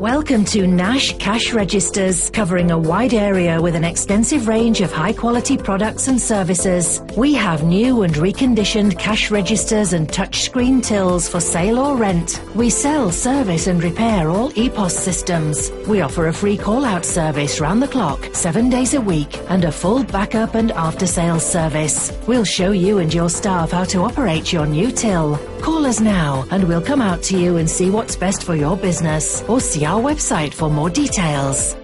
Welcome to Nash Cash Registers, covering a wide area with an extensive range of high quality products and services. We have new and reconditioned cash registers and touchscreen tills for sale or rent. We sell, service and repair all EPOS systems. We offer a free call out service round the clock, seven days a week, and a full backup and after sales service. We'll show you and your staff how to operate your new till. Call us now and we'll come out to you and see what's best for your business or see our website for more details.